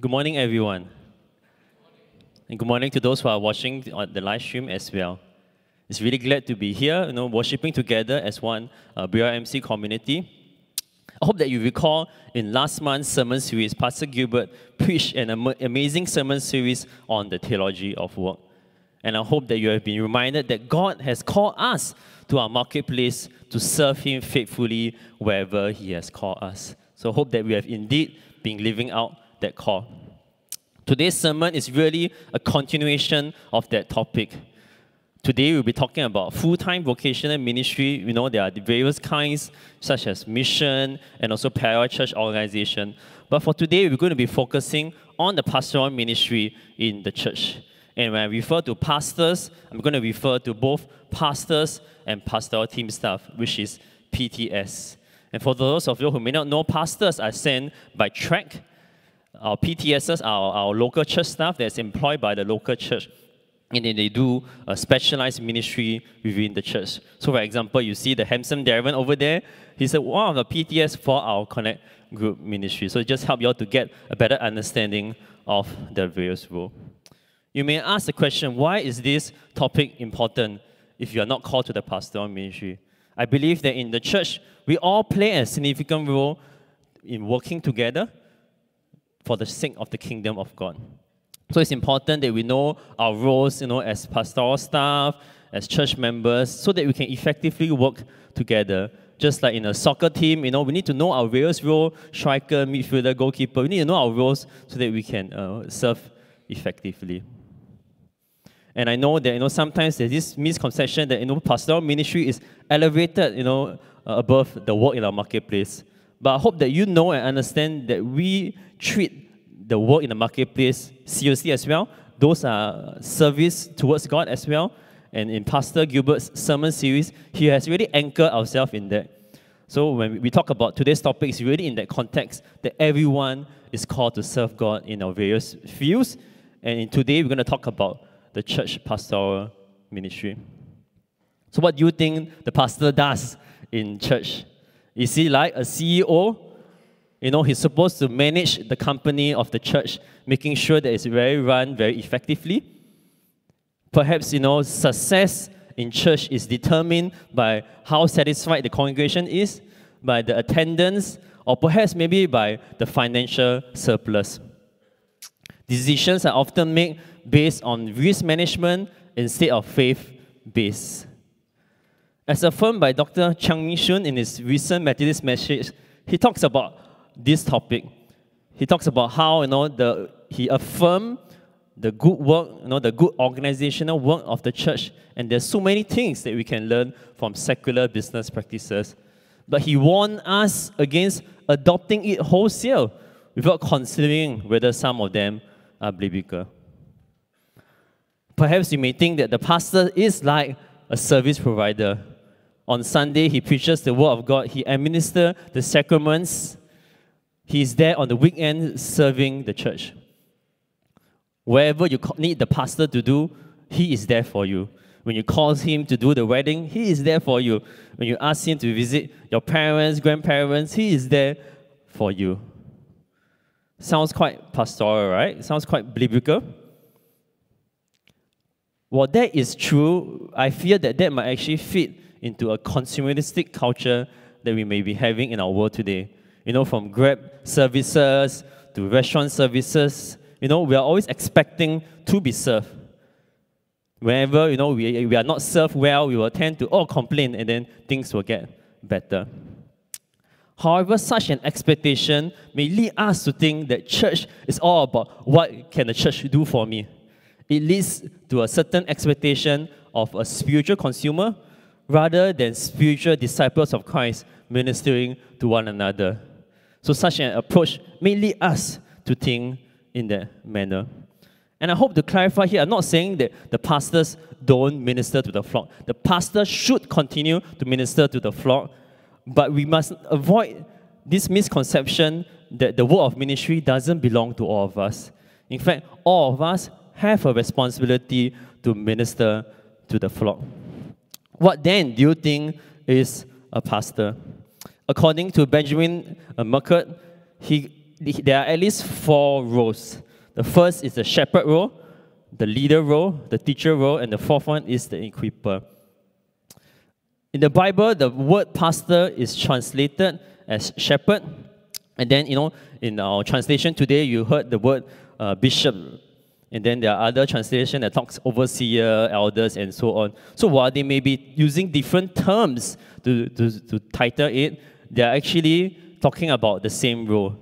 Good morning, everyone. And good morning to those who are watching on the live stream as well. It's really glad to be here, you know, worshiping together as one uh, BRMC community. I hope that you recall in last month's sermon series, Pastor Gilbert preached an am- amazing sermon series on the theology of work. And I hope that you have been reminded that God has called us to our marketplace to serve Him faithfully wherever He has called us. So I hope that we have indeed been living out that call. Today's sermon is really a continuation of that topic. Today we'll be talking about full-time vocational ministry. You know, there are various kinds, such as mission and also church organization. But for today, we're going to be focusing on the pastoral ministry in the church. And when I refer to pastors, I'm going to refer to both pastors and pastoral team staff, which is PTS. And for those of you who may not know, pastors are sent by TRAC our PTSs are our local church staff that's employed by the local church. And then they do a specialized ministry within the church. So, for example, you see the handsome Darren over there. He's one of the PTS for our Connect group ministry. So, it just help you all to get a better understanding of the various roles. You may ask the question why is this topic important if you are not called to the pastoral ministry? I believe that in the church, we all play a significant role in working together for the sake of the kingdom of God. So it's important that we know our roles, you know, as pastoral staff, as church members, so that we can effectively work together. Just like in a soccer team, you know, we need to know our various roles, striker, midfielder, goalkeeper. We need to know our roles so that we can uh, serve effectively. And I know that, you know, sometimes there's this misconception that, you know, pastoral ministry is elevated, you know, uh, above the work in our marketplace. But I hope that you know and understand that we treat the work in the marketplace seriously as well. Those are service towards God as well. And in Pastor Gilbert's sermon series, he has really anchored ourselves in that. So when we talk about today's topic, it's really in that context that everyone is called to serve God in our various fields. And in today, we're going to talk about the church pastoral ministry. So what do you think the pastor does in church? Is he like a CEO? You know, he's supposed to manage the company of the church, making sure that it's very run very effectively. Perhaps, you know, success in church is determined by how satisfied the congregation is, by the attendance, or perhaps maybe by the financial surplus. Decisions are often made based on risk management instead of faith based. As affirmed by Dr. Chiang Ming Shun in his recent Methodist message, he talks about this topic. He talks about how you know the he affirmed the good work, you know, the good organizational work of the church, and there's so many things that we can learn from secular business practices. But he warned us against adopting it wholesale without considering whether some of them are biblical. Perhaps you may think that the pastor is like a service provider on Sunday, he preaches the word of God. He administers the sacraments. He's there on the weekend serving the church. Wherever you need the pastor to do, he is there for you. When you call him to do the wedding, he is there for you. When you ask him to visit your parents, grandparents, he is there for you. Sounds quite pastoral, right? Sounds quite biblical. While that is true, I fear that that might actually fit into a consumeristic culture that we may be having in our world today. You know, from Grab services to restaurant services, you know, we are always expecting to be served. Whenever, you know, we, we are not served well, we will tend to all complain and then things will get better. However, such an expectation may lead us to think that church is all about what can the church do for me. It leads to a certain expectation of a spiritual consumer rather than spiritual disciples of Christ ministering to one another. So, such an approach may lead us to think in that manner. And I hope to clarify here, I'm not saying that the pastors don't minister to the flock. The pastor should continue to minister to the flock, but we must avoid this misconception that the work of ministry doesn't belong to all of us. In fact, all of us have a responsibility to minister to the flock. What then do you think is a pastor? According to Benjamin Merkle, he there are at least four roles. The first is the shepherd role, the leader role, the teacher role, and the fourth one is the equiper. In the Bible, the word pastor is translated as shepherd. And then, you know, in our translation today, you heard the word uh, bishop. And then there are other translations that talks overseer, elders, and so on. So while they may be using different terms to, to, to title it, they are actually talking about the same role.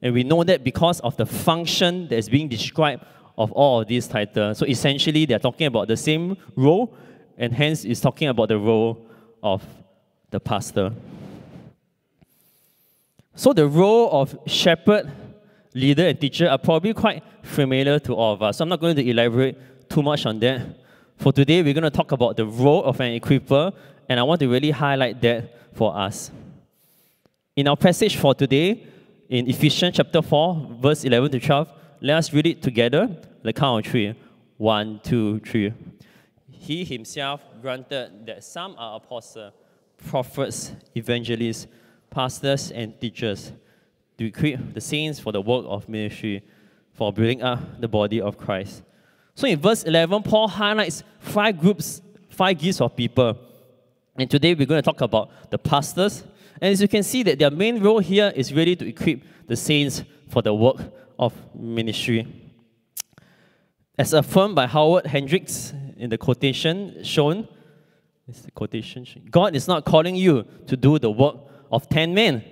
And we know that because of the function that is being described of all of these titles. So essentially, they're talking about the same role, and hence, it's talking about the role of the pastor. So the role of shepherd, leader, and teacher are probably quite familiar to all of us. So I'm not going to elaborate too much on that. For today, we're going to talk about the role of an equiper, and I want to really highlight that for us. In our passage for today, in Ephesians chapter 4, verse 11 to 12, let us read it together. The count of three. One, two, three. He himself granted that some are apostles, prophets, evangelists, pastors, and teachers to equip the saints for the work of ministry, for building up the body of Christ. So in verse 11, Paul highlights five groups, five gifts of people. And today we're going to talk about the pastors. And as you can see, that their main role here is really to equip the saints for the work of ministry. As affirmed by Howard Hendricks in the quotation shown, This is the quotation, God is not calling you to do the work of 10 men.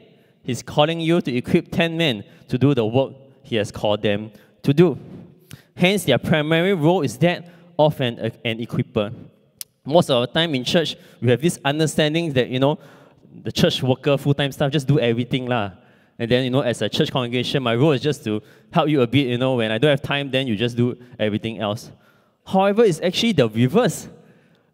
He's calling you to equip 10 men to do the work He has called them to do. Hence, their primary role is that of an, an equiper. Most of the time in church, we have this understanding that, you know, the church worker, full-time staff, just do everything lah. And then, you know, as a church congregation, my role is just to help you a bit, you know, when I don't have time, then you just do everything else. However, it's actually the reverse.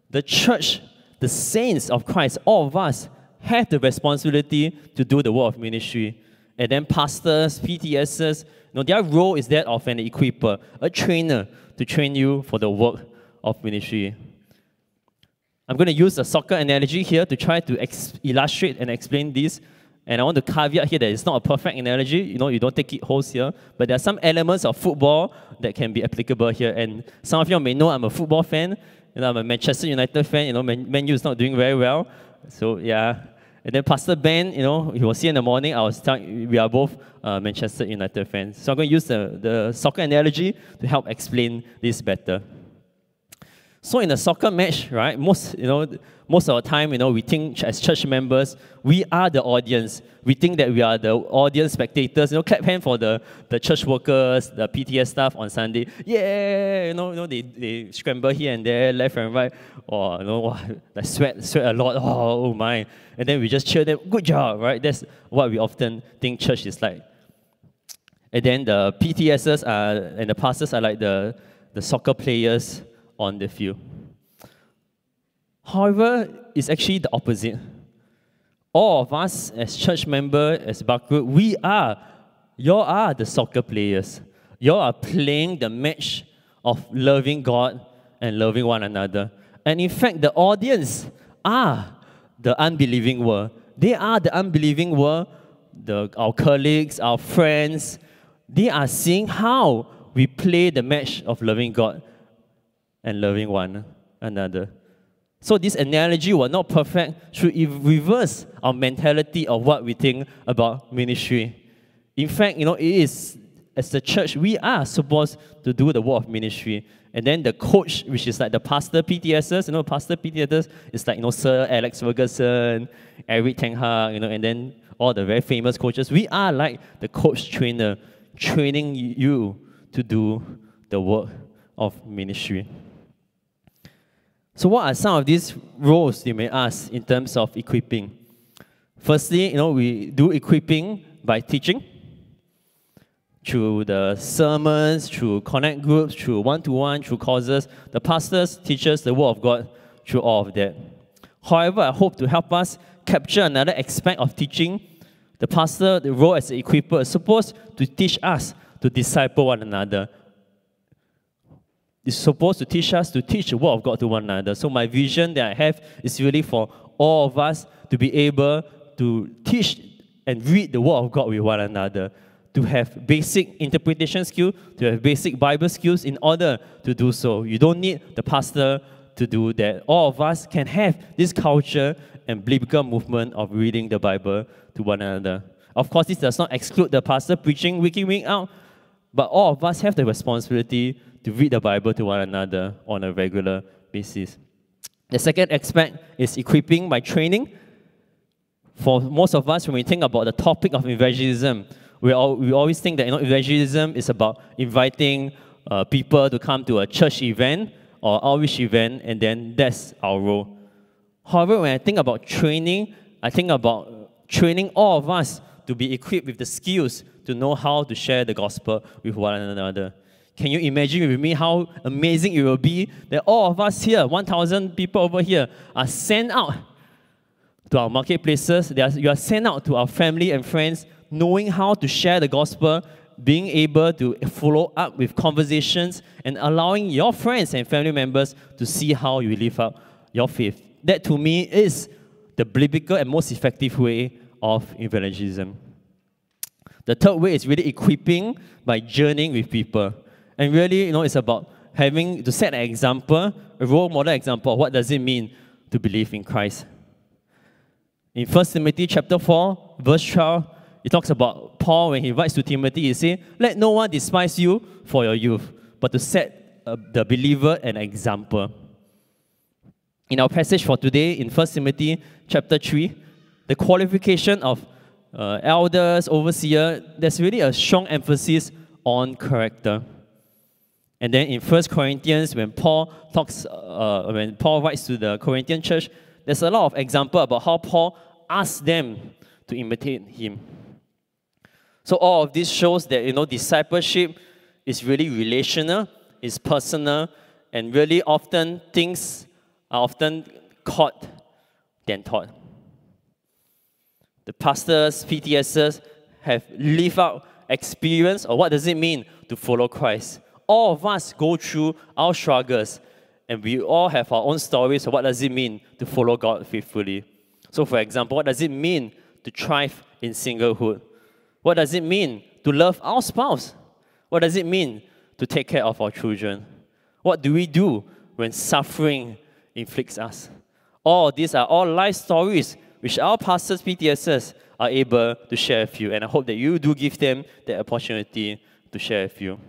The church, the saints of Christ, all of us, have the responsibility to do the work of ministry. And then pastors, PTSs, you know, their role is that of an equiper, a trainer to train you for the work of ministry. I'm going to use a soccer analogy here to try to illustrate and explain this. And I want to caveat here that it's not a perfect analogy. You know, you don't take it wholesale, here, but there are some elements of football that can be applicable here. And some of you may know I'm a football fan. You know, I'm a Manchester United fan. You know, Man, Man U is not doing very well. So yeah. And then Pastor Ben, you know, he was here in the morning. I was telling we are both uh, Manchester United fans. So I'm going to use the, the soccer analogy to help explain this better. So in a soccer match, right, most, you know, most of the time, you know, we think as church members, we are the audience. We think that we are the audience spectators. You know, clap hand for the, the church workers, the PTS staff on Sunday. Yeah, you know, you know they, they scramble here and there, left and right. Or, you know, like sweat, sweat a lot. Oh, oh my. And then we just cheer them, good job, right? That's what we often think church is like. And then the PTSs are, and the pastors are like the, the soccer players on the field. However, it's actually the opposite. All of us as church members, as Group, we are, you are the soccer players. You are playing the match of loving God and loving one another. And in fact, the audience are the unbelieving world. They are the unbelieving world, the, our colleagues, our friends. They are seeing how we play the match of loving God and loving one another. So this analogy was not perfect should reverse our mentality of what we think about ministry. In fact, you know, it is as the church, we are supposed to do the work of ministry. And then the coach, which is like the pastor PTSs, you know, pastor PTSs is like, you know, Sir Alex Ferguson, Erik ten Hag, you know, and then all the very famous coaches. We are like the coach trainer, training you to do the work of ministry. So what are some of these roles you may ask in terms of equipping? Firstly, you know, we do equipping by teaching through the sermons, through connect groups, through one-to-one, through courses. The pastors teaches the word of God through all of that. However, I hope to help us capture another aspect of teaching. The pastor, the role as an equiper, is supposed to teach us to disciple one another, is supposed to teach us to teach the word of God to one another. So my vision that I have is really for all of us to be able to teach and read the word of God with one another, to have basic interpretation skill, to have basic Bible skills in order to do so. You don't need the pastor to do that. All of us can have this culture and biblical movement of reading the Bible to one another. Of course, this does not exclude the pastor preaching week in, week out, but all of us have the responsibility to read the Bible to one another on a regular basis. The second aspect is equipping by training. For most of us, when we think about the topic of evangelism, we, all, we always think that you know, evangelism is about inviting uh, people to come to a church event or outreach event, and then that's our role. However, when I think about training, I think about training all of us to be equipped with the skills to know how to share the gospel with one another. Can you imagine with me how amazing it will be that all of us here, 1,000 people over here, are sent out to our marketplaces, are, you are sent out to our family and friends, knowing how to share the gospel, being able to follow up with conversations, and allowing your friends and family members to see how you live out your faith. That to me is the biblical and most effective way of evangelism. The third way is really equipping by journeying with people. And really, you know, it's about having to set an example, a role model example what does it mean to believe in Christ. In 1 Timothy chapter 4, verse 12, it talks about Paul when he writes to Timothy, he says, Let no one despise you for your youth, but to set uh, the believer an example. In our passage for today, in 1 Timothy chapter 3, the qualification of uh, elders, overseer, there's really a strong emphasis on character. And then in 1 Corinthians, when Paul talks, uh, when Paul writes to the Corinthian church, there's a lot of example about how Paul asked them to imitate him. So all of this shows that you know discipleship is really relational, is personal, and really often things are often caught than taught. The pastors, PTSs have lived out experience or what does it mean to follow Christ. All of us go through our struggles and we all have our own stories of what does it mean to follow God faithfully. So for example, what does it mean to thrive in singlehood? What does it mean to love our spouse? What does it mean to take care of our children? What do we do when suffering inflicts us? All these are all life stories which our pastors, PTSs, are able to share with you. And I hope that you do give them the opportunity to share with you.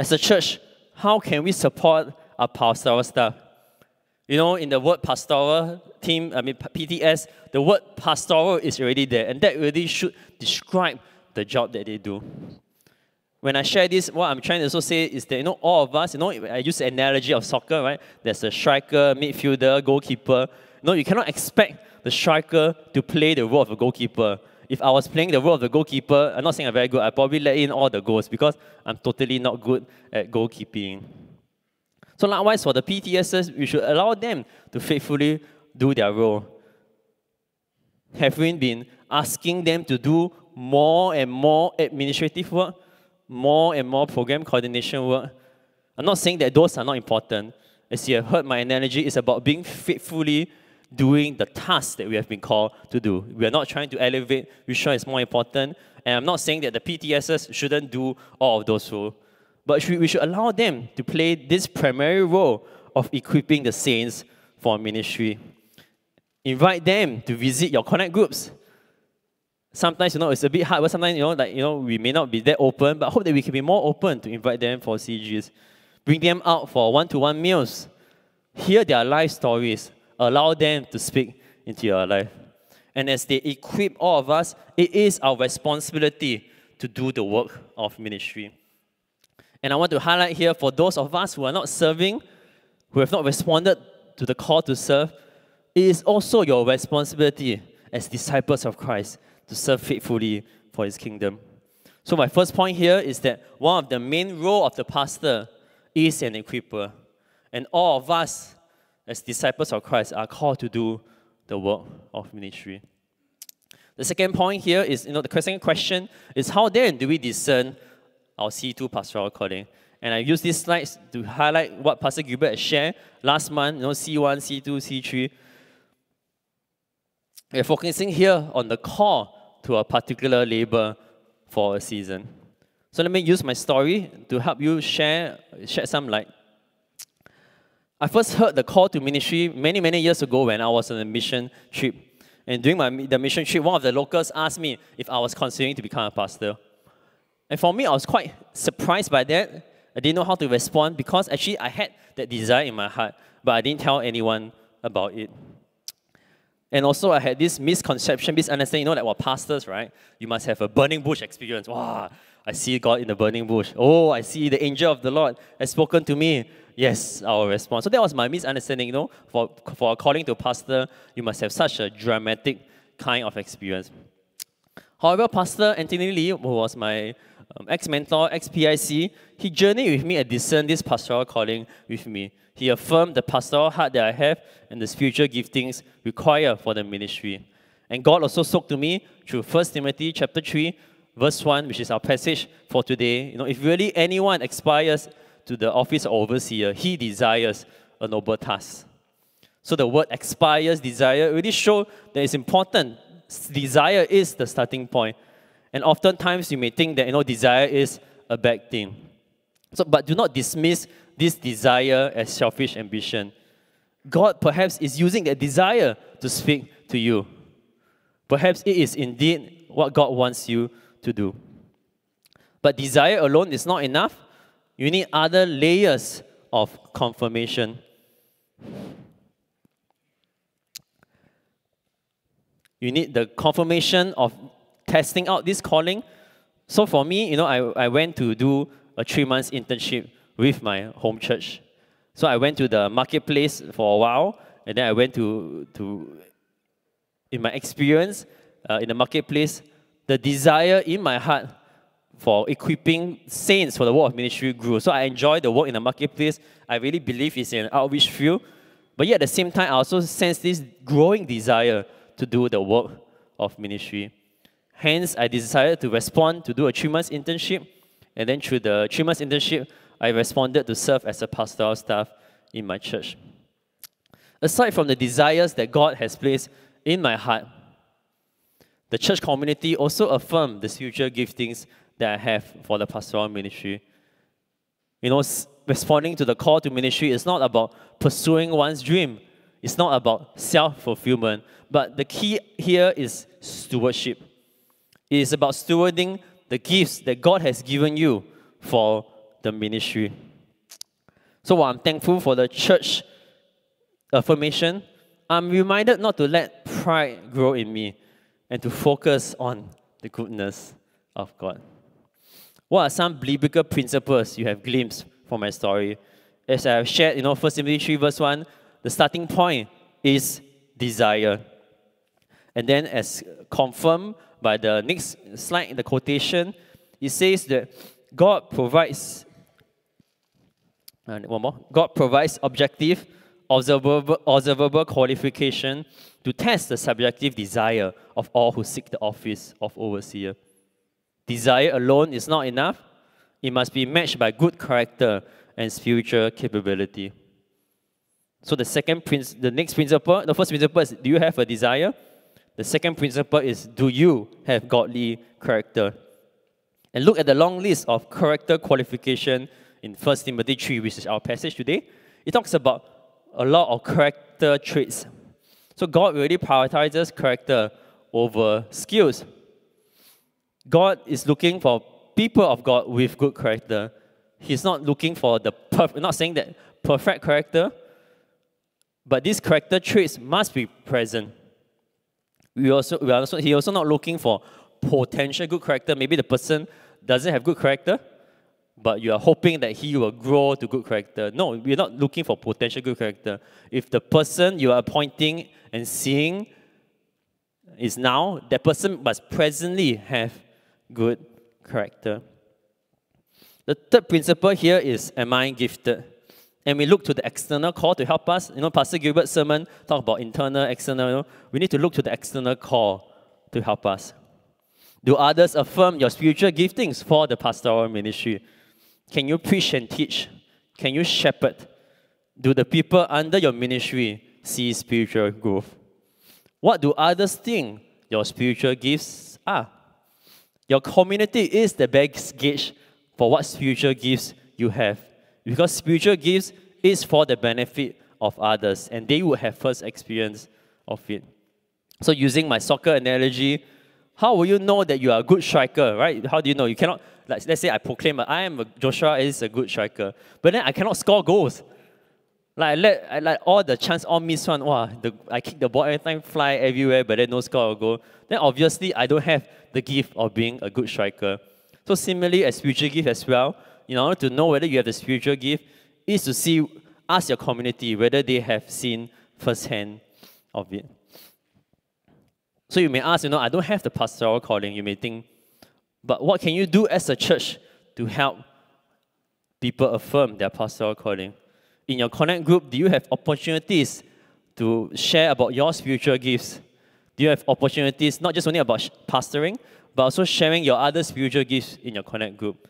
As a church, how can we support our pastoral staff? You know, in the word pastoral team, I mean PTS, the word pastoral is already there, and that really should describe the job that they do. When I share this, what I'm trying to also say is that you know all of us, you know, I use the analogy of soccer, right? There's a striker, midfielder, goalkeeper, no, you cannot expect the striker to play the role of a goalkeeper. If I was playing the role of the goalkeeper, I'm not saying I'm very good, I'd probably let in all the goals because I'm totally not good at goalkeeping. So likewise for the PTSs, we should allow them to faithfully do their role. Have we been asking them to do more and more administrative work, more and more program coordination work? I'm not saying that those are not important. As you have heard my analogy, it's about being faithfully doing the task that we have been called to do. We are not trying to elevate which one is more important. And I'm not saying that the PTSs shouldn't do all of those roles, but we should allow them to play this primary role of equipping the saints for ministry. Invite them to visit your connect groups. Sometimes, you know, it's a bit hard, but sometimes, you know, like, you know, we may not be that open, but I hope that we can be more open to invite them for CGs. Bring them out for one-to-one meals. Hear their life stories allow them to speak into your life. And as they equip all of us, it is our responsibility to do the work of ministry. And I want to highlight here for those of us who are not serving, who have not responded to the call to serve, it is also your responsibility as disciples of Christ to serve faithfully for his kingdom. So my first point here is that one of the main role of the pastor is an equiper. And all of us as disciples of Christ, are called to do the work of ministry. The second point here is, you know, the second question is how then do we discern our C2 pastoral calling? And I use these slides to highlight what Pastor Gilbert shared last month, you know, C1, C2, C3. We're focusing here on the call to a particular labor for a season. So let me use my story to help you share, shed some light. I first heard the call to ministry many, many years ago when I was on a mission trip. And during my, the mission trip, one of the locals asked me if I was considering to become a pastor. And for me, I was quite surprised by that. I didn't know how to respond because actually I had that desire in my heart, but I didn't tell anyone about it. And also, I had this misconception, misunderstanding. You know, that like, well, pastors, right? You must have a burning bush experience. Wow, I see God in the burning bush. Oh, I see the angel of the Lord has spoken to me. Yes, will respond. So that was my misunderstanding. You know, for, for calling to pastor, you must have such a dramatic kind of experience. However, Pastor Anthony Lee, who was my um, ex-mentor, ex-PIC, he journeyed with me and discerned this pastoral calling with me. He affirmed the pastoral heart that I have and the spiritual giftings required for the ministry. And God also spoke to me through 1 Timothy chapter 3, verse 1, which is our passage for today. You know, if really anyone aspires to the office of overseer, he desires a noble task. So the word expires, desire, really show that it's important. Desire is the starting point. And oftentimes you may think that you know desire is a bad thing. So, but do not dismiss this desire as selfish ambition. God perhaps is using that desire to speak to you. Perhaps it is indeed what God wants you to do. But desire alone is not enough. You need other layers of confirmation. You need the confirmation of testing out this calling. So for me, you know, I, I went to do a three months internship with my home church. So I went to the marketplace for a while, and then I went to, to in my experience uh, in the marketplace, the desire in my heart for equipping saints for the work of ministry grew. So I enjoy the work in the marketplace. I really believe it's an outreach field. But yet at the same time, I also sense this growing desire to do the work of ministry. Hence, I decided to respond to do a three months internship. And then through the three months internship, I responded to serve as a pastoral staff in my church. Aside from the desires that God has placed in my heart, the church community also affirmed the spiritual giftings that I have for the pastoral ministry. You know, responding to the call to ministry is not about pursuing one's dream. It's not about self-fulfillment, but the key here is stewardship. It is about stewarding the gifts that God has given you for the ministry. So while I'm thankful for the church affirmation, I'm reminded not to let pride grow in me and to focus on the goodness of God. What are some biblical principles you have glimpsed from my story? As I have shared, you know, 1 Timothy 3 verse 1, the starting point is desire. And then as confirmed by the next slide in the quotation, it says that God provides and one more. God provides objective, observable, observable qualification to test the subjective desire of all who seek the office of overseer. Desire alone is not enough. It must be matched by good character and spiritual capability. So the second prince, the next principle, the first principle is do you have a desire? The second principle is do you have godly character? And look at the long list of character qualification in 1 Timothy 3, which is our passage today, it talks about a lot of character traits. So God really prioritizes character over skills. God is looking for people of God with good character. He's not looking for the perfect, not saying that perfect character, but these character traits must be present. We also, we also, he also not looking for potential good character. Maybe the person doesn't have good character, but you are hoping that he will grow to good character. No, we're not looking for potential good character. If the person you are appointing and seeing is now, that person must presently have good character. The third principle here is Am I gifted? And we look to the external call to help us. You know, Pastor Gilbert's sermon talk about internal, external. You know, we need to look to the external call to help us. Do others affirm your spiritual giftings for the pastoral ministry? Can you preach and teach? Can you shepherd? Do the people under your ministry see spiritual growth? What do others think your spiritual gifts are? Your community is the best gauge for what spiritual gifts you have. Because spiritual gifts is for the benefit of others, and they will have first experience of it. So, using my soccer analogy, how will you know that you are a good striker, right? How do you know? You cannot, like, let's say I proclaim, that I am a, Joshua is a good striker, but then I cannot score goals. Like, let, I let all the chance, all miss one, wow, the, I kick the ball every time, fly everywhere, but then no score or goal. Then obviously, I don't have the gift of being a good striker. So, similarly, a spiritual gift as well, in order to know whether you have the spiritual gift, is to see, ask your community whether they have seen firsthand of it. So you may ask, you know, I don't have the pastoral calling. You may think, but what can you do as a church to help people affirm their pastoral calling? In your connect group, do you have opportunities to share about your spiritual gifts? Do you have opportunities not just only about pastoring, but also sharing your other spiritual gifts in your connect group?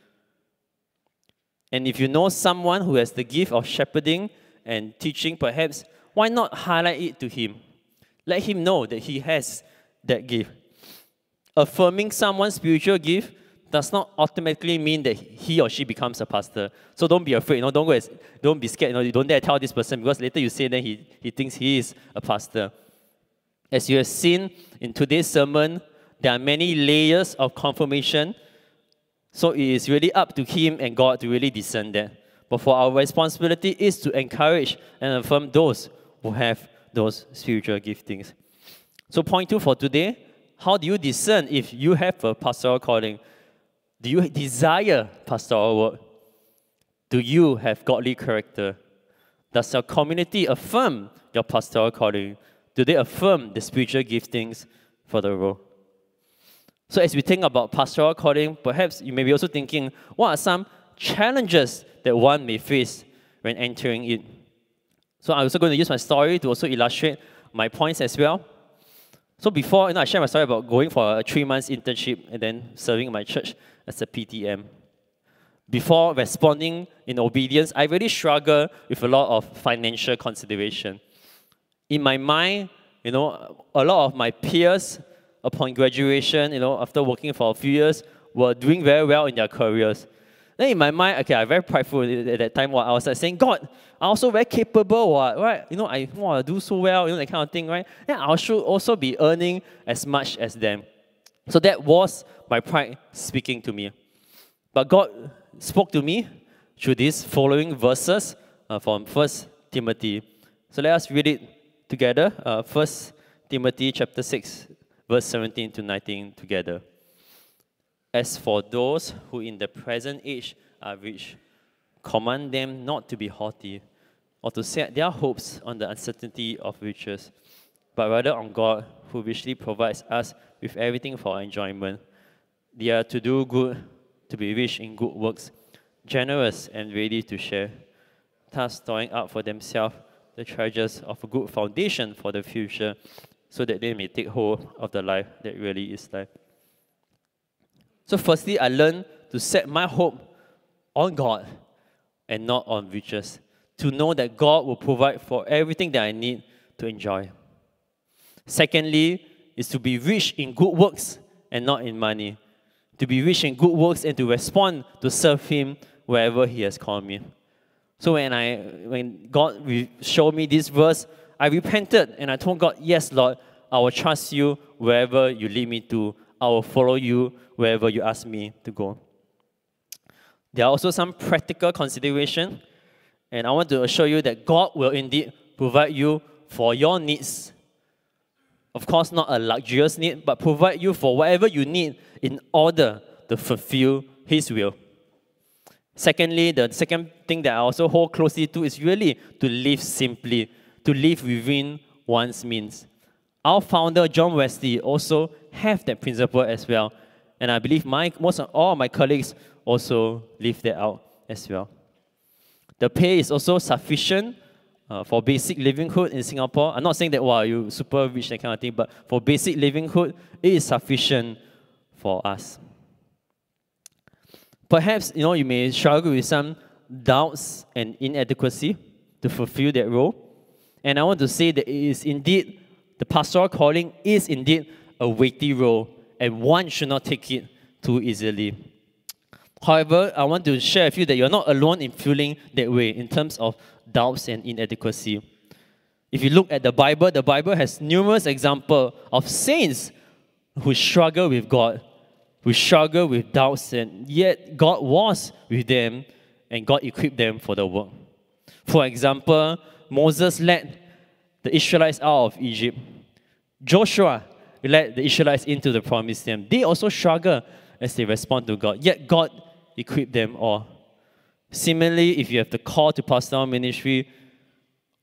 And if you know someone who has the gift of shepherding and teaching, perhaps, why not highlight it to him? Let him know that he has that gift. Affirming someone's spiritual gift does not automatically mean that he or she becomes a pastor. So don't be afraid. You know, don't go. As, don't be scared. You know, you don't dare tell this person because later you say that he, he thinks he is a pastor. As you have seen in today's sermon, there are many layers of confirmation. So it is really up to him and God to really discern that. But for our responsibility is to encourage and affirm those who have those spiritual giftings. So, point two for today how do you discern if you have a pastoral calling? Do you desire pastoral work? Do you have godly character? Does your community affirm your pastoral calling? Do they affirm the spiritual giftings for the role? So, as we think about pastoral calling, perhaps you may be also thinking, what are some challenges that one may face when entering it? So, I'm also going to use my story to also illustrate my points as well. So before, you know, I shared my story about going for a three months internship and then serving in my church as a PTM. Before responding in obedience, I really struggle with a lot of financial consideration. In my mind, you know, a lot of my peers upon graduation, you know, after working for a few years, were doing very well in their careers. Then in my mind, okay, I'm very prideful at that time. What I was like saying, God, I'm also very capable, what, right? You know, I want to do so well, you know, that kind of thing, right? Then I should also be earning as much as them. So that was my pride speaking to me. But God spoke to me through these following verses uh, from First Timothy. So let us read it together. Uh, First Timothy chapter 6, verse 17 to 19 together. As for those who in the present age are rich, command them not to be haughty or to set their hopes on the uncertainty of riches, but rather on God, who richly provides us with everything for our enjoyment. They are to do good, to be rich in good works, generous and ready to share, thus storing up for themselves the treasures of a good foundation for the future, so that they may take hold of the life that really is life. So, firstly, I learned to set my hope on God and not on riches, to know that God will provide for everything that I need to enjoy. Secondly, is to be rich in good works and not in money. To be rich in good works and to respond to serve Him wherever He has called me. So when I when God showed me this verse, I repented and I told God, Yes, Lord, I will trust you wherever you lead me to. I will follow you wherever you ask me to go. There are also some practical consideration, and I want to assure you that God will indeed provide you for your needs. Of course, not a luxurious need, but provide you for whatever you need in order to fulfill His will. Secondly, the second thing that I also hold closely to is really to live simply, to live within one's means. Our founder, John Wesley, also have that principle as well. And I believe my, most of all my colleagues also live that out as well. The pay is also sufficient uh, for basic livelihood in Singapore. I'm not saying that, wow, you super rich, that kind of thing, but for basic livelihood, it is sufficient for us. Perhaps, you know, you may struggle with some doubts and inadequacy to fulfill that role. And I want to say that it is indeed, the pastoral calling is indeed a weighty role, and one should not take it too easily. However, I want to share with you that you're not alone in feeling that way in terms of doubts and inadequacy. If you look at the Bible, the Bible has numerous examples of saints who struggle with God, who struggle with doubts, and yet God was with them and God equipped them for the work. For example, Moses led the Israelites out of Egypt. Joshua led the Israelites into the promised land. They also struggle as they respond to God, yet God equipped them all. Similarly, if you have the call to pastoral ministry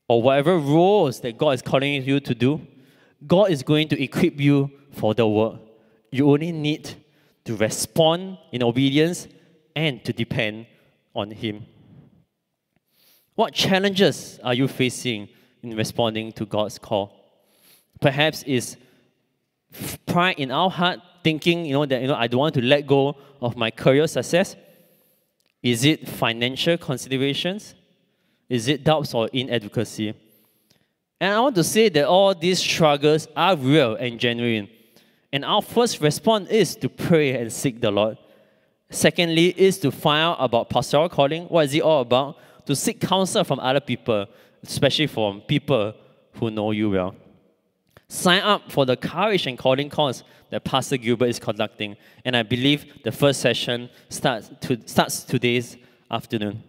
or whatever roles that God is calling you to do, God is going to equip you for the work. You only need to respond in obedience and to depend on Him. What challenges are you facing in responding to God's call? Perhaps is pride in our heart, thinking, you know, that you know, I don't want to let go of my career success. Is it financial considerations? Is it doubts or inadequacy? And I want to say that all these struggles are real and genuine. And our first response is to pray and seek the Lord. Secondly, is to find out about pastoral calling. What is it all about? To seek counsel from other people, especially from people who know you well. Sign up for the Courage and Calling course that Pastor Gilbert is conducting. And I believe the first session starts, to, starts today's afternoon.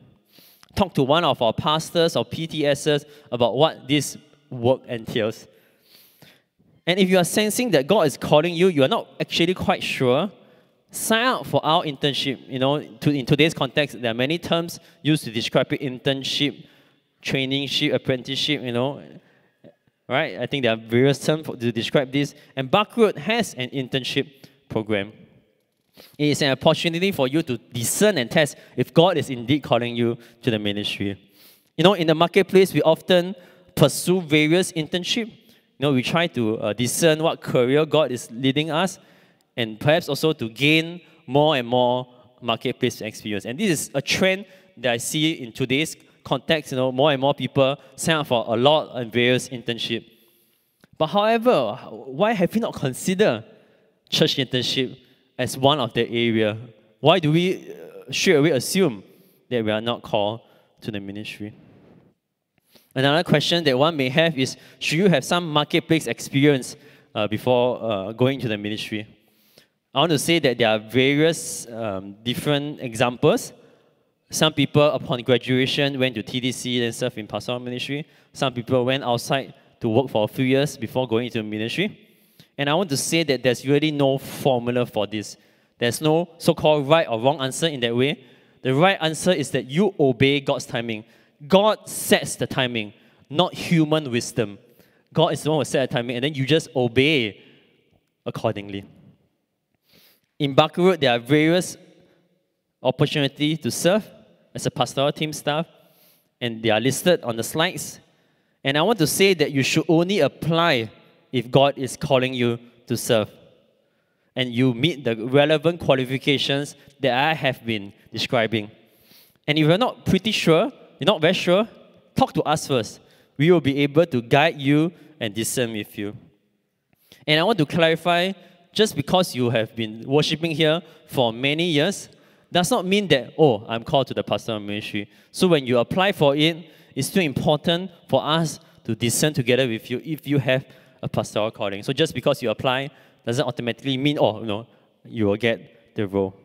Talk to one of our pastors or PTSs about what this work entails. And if you are sensing that God is calling you, you are not actually quite sure, sign up for our internship. You know, to, in today's context, there are many terms used to describe it internship, trainingship, apprenticeship, you know right? I think there are various terms to describe this. And Barker Road has an internship program. It is an opportunity for you to discern and test if God is indeed calling you to the ministry. You know, in the marketplace, we often pursue various internship. You know, we try to uh, discern what career God is leading us, and perhaps also to gain more and more marketplace experience. And this is a trend that I see in today's context, you know, more and more people sign up for a lot of various internship. But however, why have we not considered church internship as one of the area? Why do we uh, straight away assume that we are not called to the ministry? Another question that one may have is, should you have some marketplace experience uh, before uh, going to the ministry? I want to say that there are various um, different examples some people, upon graduation, went to TTC and served in pastoral ministry. Some people went outside to work for a few years before going into ministry. And I want to say that there's really no formula for this. There's no so called right or wrong answer in that way. The right answer is that you obey God's timing. God sets the timing, not human wisdom. God is the one who set the timing, and then you just obey accordingly. In Barker Road, there are various opportunities to serve as a pastoral team staff, and they are listed on the slides. And I want to say that you should only apply if God is calling you to serve. And you meet the relevant qualifications that I have been describing. And if you're not pretty sure, you're not very sure, talk to us first. We will be able to guide you and discern with you. And I want to clarify just because you have been worshiping here for many years does not mean that, oh, I'm called to the pastoral ministry. So when you apply for it, it's still important for us to discern together with you if you have a pastoral calling. So just because you apply doesn't automatically mean, oh, know, you will get the role.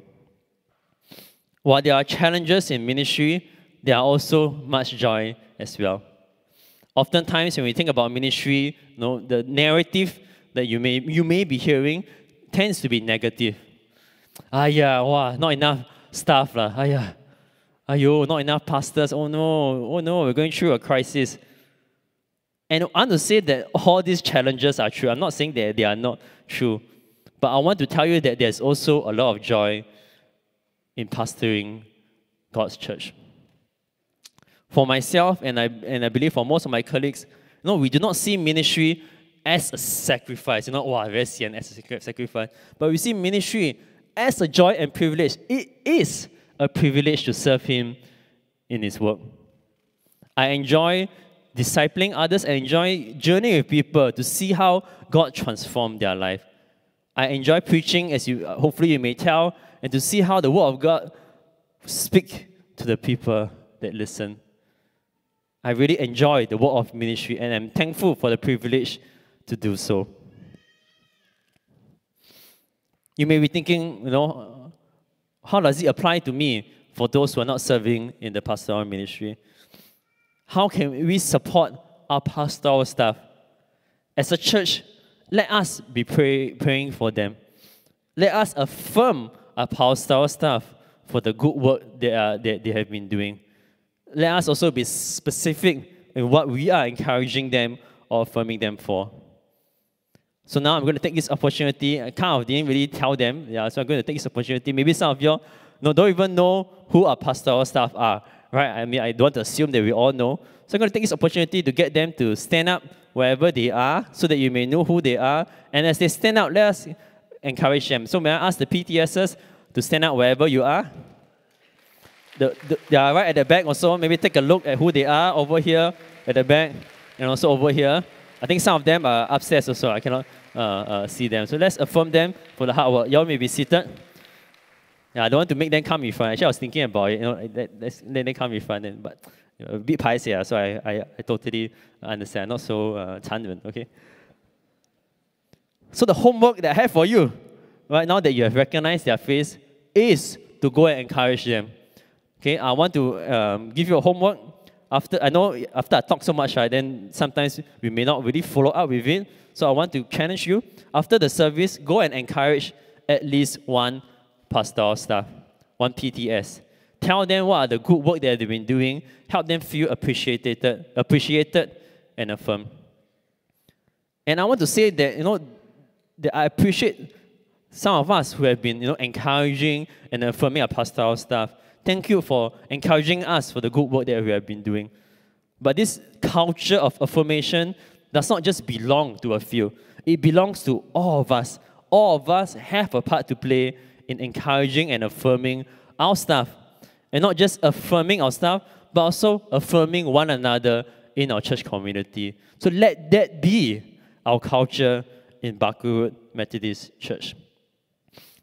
While there are challenges in ministry, there are also much joy as well. Oftentimes, when we think about ministry, you know, the narrative that you may, you may be hearing tends to be negative. Ah, yeah, wow, not enough staff. Lah. Ayah, ayo, not enough pastors. Oh no, oh no, we're going through a crisis. And I want to say that all these challenges are true. I'm not saying that they are not true. But I want to tell you that there's also a lot of joy in pastoring God's church. For myself, and I, and I believe for most of my colleagues, know, we do not see ministry as a sacrifice. You know, wow, very sian as a sacrifice. But we see ministry as a joy and privilege. It is a privilege to serve Him in His work. I enjoy discipling others. I enjoy journeying with people to see how God transformed their life. I enjoy preaching, as you uh, hopefully you may tell, and to see how the Word of God speak to the people that listen. I really enjoy the work of ministry, and I'm thankful for the privilege to do so. You may be thinking, you know, how does it apply to me for those who are not serving in the pastoral ministry? How can we support our pastoral staff? As a church, let us be pray, praying for them. Let us affirm our pastoral staff for the good work they, are, that they have been doing. Let us also be specific in what we are encouraging them or affirming them for. So now I'm going to take this opportunity. I kind of didn't really tell them. Yeah, so I'm going to take this opportunity. Maybe some of you no, don't even know who our pastoral staff are. Right? I mean, I don't assume that we all know. So I'm going to take this opportunity to get them to stand up wherever they are so that you may know who they are. And as they stand out, let us encourage them. So may I ask the PTSs to stand out wherever you are? The, the, they are right at the back also. Maybe take a look at who they are over here at the back and also over here. I think some of them are upstairs also. I cannot uh, uh, see them. So let's affirm them for the hard work. Y'all may be seated. Yeah, I don't want to make them come in front. Actually, I was thinking about it. You know, let, let's, let them come in front. Then, but you know, a bit pious, yeah. So I, I, I totally understand. Not so uh, okay? So the homework that I have for you, right now that you have recognized their face, is to go and encourage them. Okay, I want to um, give you a homework. After I know after I talk so much, right, then sometimes we may not really follow up with it. So I want to challenge you. After the service, go and encourage at least one pastoral staff, one PTS. Tell them what are the good work that they've been doing. Help them feel appreciated, appreciated and affirmed. And I want to say that you know that I appreciate some of us who have been you know encouraging and affirming our pastoral staff. Thank you for encouraging us for the good work that we have been doing. But this culture of affirmation does not just belong to a few, it belongs to all of us. All of us have a part to play in encouraging and affirming our staff. And not just affirming our staff, but also affirming one another in our church community. So let that be our culture in Barker Methodist Church.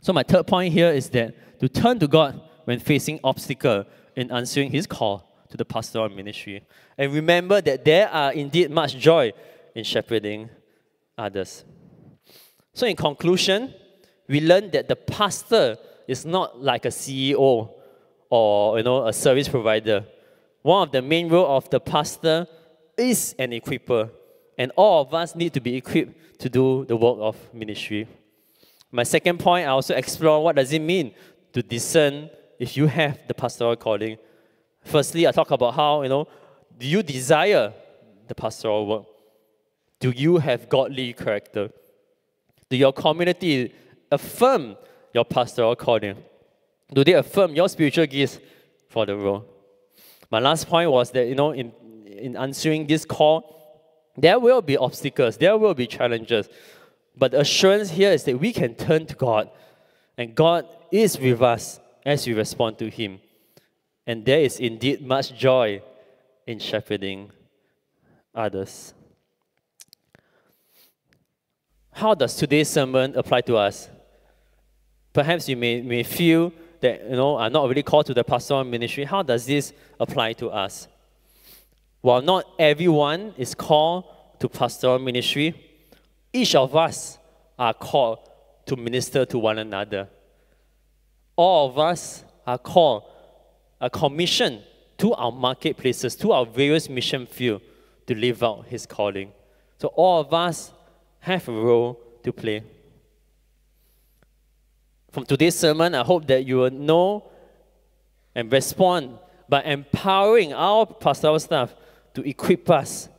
So my third point here is that to turn to God when facing obstacle in answering his call to the pastoral ministry. And remember that there are indeed much joy in shepherding others. So in conclusion, we learn that the pastor is not like a CEO or you know a service provider. One of the main role of the pastor is an equiper, and all of us need to be equipped to do the work of ministry. My second point, I also explore what does it mean to discern if you have the pastoral calling. Firstly, I talk about how, you know, do you desire the pastoral work? Do you have godly character? Do your community affirm your pastoral calling? Do they affirm your spiritual gifts for the role? My last point was that, you know, in, in answering this call, there will be obstacles, there will be challenges. But the assurance here is that we can turn to God, and God is with us as we respond to Him. And there is indeed much joy in shepherding others. How does today's sermon apply to us? Perhaps you may, may feel that you know are not really called to the pastoral ministry. How does this apply to us? While not everyone is called to pastoral ministry, each of us are called to minister to one another all of us are called, a commission to our marketplaces, to our various mission field to live out His calling. So all of us have a role to play. From today's sermon, I hope that you will know and respond by empowering our pastoral staff to equip us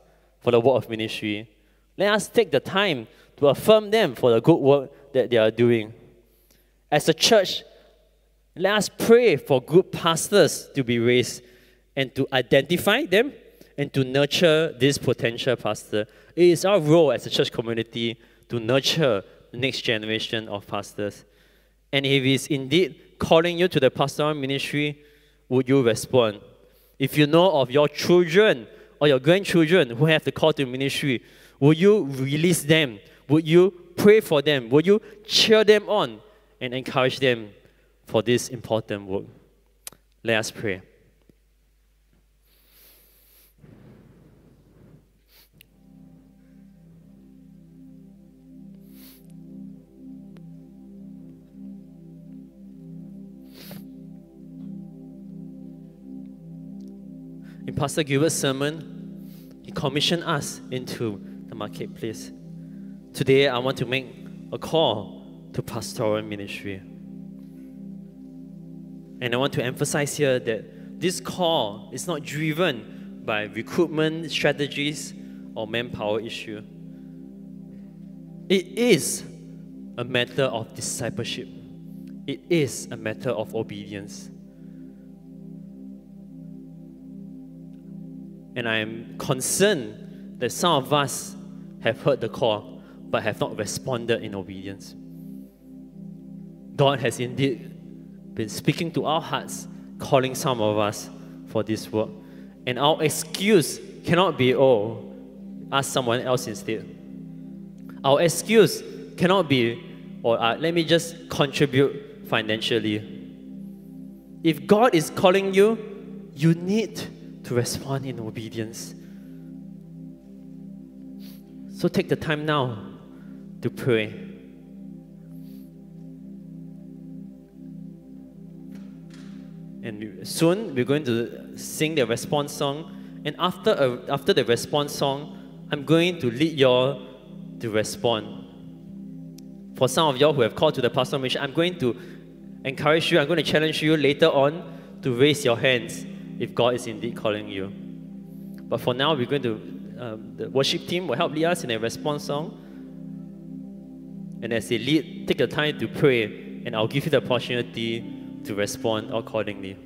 for the work of ministry. Let us take the time to affirm them for the good work that they are doing. As a church, let us pray for good pastors to be raised and to identify them and to nurture this potential pastor. It is our role as a church community to nurture the next generation of pastors. And if He is indeed calling you to the pastoral ministry, would you respond? If you know of your children or your grandchildren who have the call to ministry, would you release them? Would you pray for them? Will you cheer them on and encourage them for this important work? Let us pray. In Pastor Gilbert's sermon, he commissioned us into the marketplace. Today, I want to make a call to pastoral ministry. And I want to emphasize here that this call is not driven by recruitment strategies or manpower issue. It is a matter of discipleship. It is a matter of obedience. And I am concerned that some of us have heard the call but have not responded in obedience. God has indeed been speaking to our hearts, calling some of us for this work. And our excuse cannot be, oh, ask someone else instead. Our excuse cannot be, or uh, let me just contribute financially. If God is calling you, you need to respond in obedience. So take the time now to pray. And soon we're going to sing the response song. And after, a, after the response song, I'm going to lead y'all to respond. For some of y'all who have called to the pastor mission, I'm going to encourage you, I'm going to challenge you later on to raise your hands if God is indeed calling you. But for now, we're going to, um, the worship team will help lead us in a response song. And as they lead, take the time to pray, and I'll give you the opportunity to respond accordingly.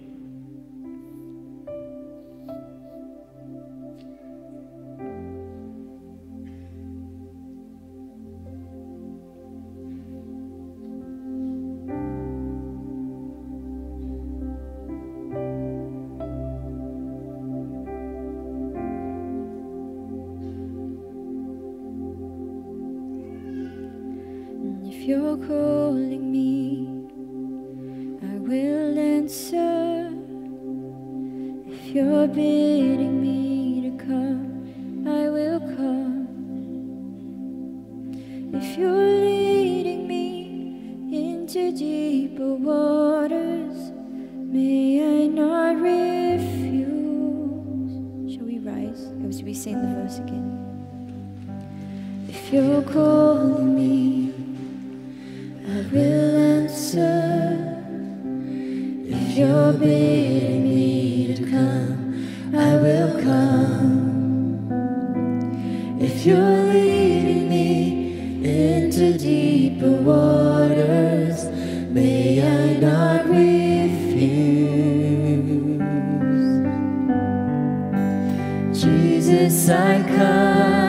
Jesus, I come.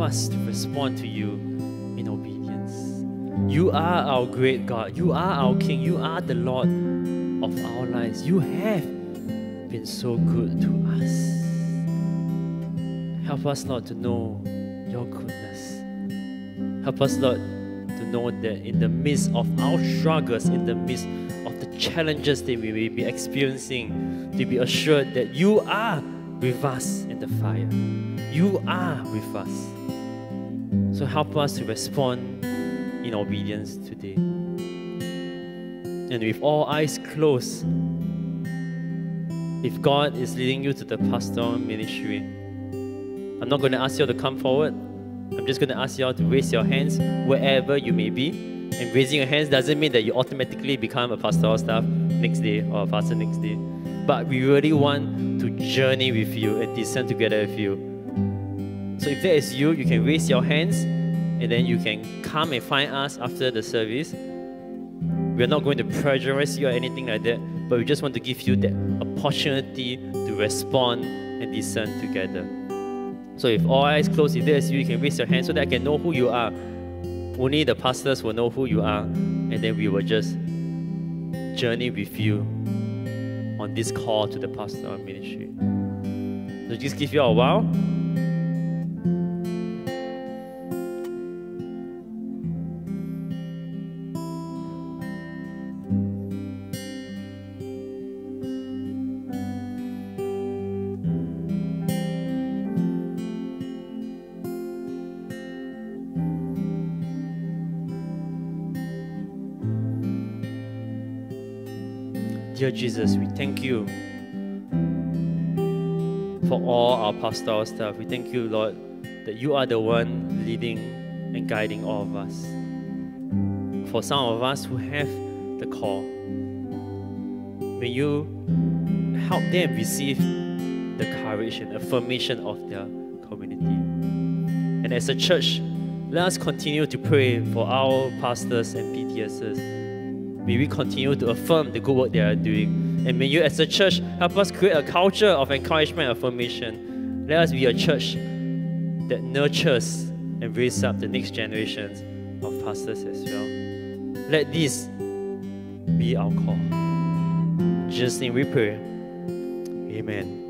To respond to you in obedience. You are our great God. You are our King. You are the Lord of our lives. You have been so good to us. Help us, Lord, to know your goodness. Help us, Lord, to know that in the midst of our struggles, in the midst of the challenges that we may be experiencing, to be assured that you are with us in the fire. You are with us. So help us to respond in obedience today. And with all eyes closed, if God is leading you to the pastoral ministry, I'm not going to ask you all to come forward. I'm just going to ask you all to raise your hands wherever you may be. And raising your hands doesn't mean that you automatically become a pastoral staff next day or a pastor next day. But we really want to journey with you and descend together with you. So if that is you, you can raise your hands and then you can come and find us after the service. We're not going to pressurize you or anything like that, but we just want to give you that opportunity to respond and discern together. So if all eyes closed, if there's you, you can raise your hand so that I can know who you are. Only the pastors will know who you are, and then we will just journey with you on this call to the pastoral ministry. So just give you a while. Dear Jesus, we thank you for all our pastoral staff. We thank you, Lord, that you are the one leading and guiding all of us. For some of us who have the call, may you help them receive the courage and affirmation of their community. And as a church, let us continue to pray for our pastors and PTSs May we continue to affirm the good work they are doing. And may you, as a church, help us create a culture of encouragement and affirmation. Let us be a church that nurtures and raises up the next generations of pastors as well. Let this be our call. Just In we pray. Amen.